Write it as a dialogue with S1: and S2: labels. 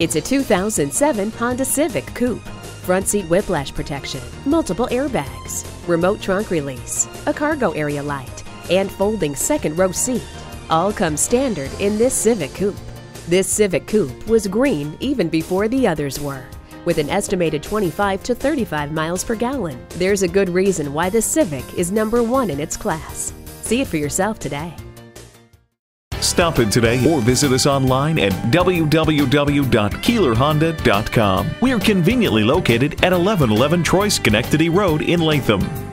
S1: It's a 2007 Honda Civic Coupe. Front seat whiplash protection, multiple airbags, remote trunk release, a cargo area light, and folding second row seat. All come standard in this Civic Coupe. This Civic Coupe was green even before the others were. With an estimated 25 to 35 miles per gallon, there's a good reason why the Civic is number one in its class. See it for yourself today.
S2: Stop in today or visit us online at www.keelerhonda.com. We are conveniently located at 1111 Troy Schenectady Road in Latham.